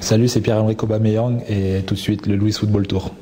Salut, c'est Pierre-Henri Aubameyang et tout de suite le Louis Football Tour.